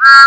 มา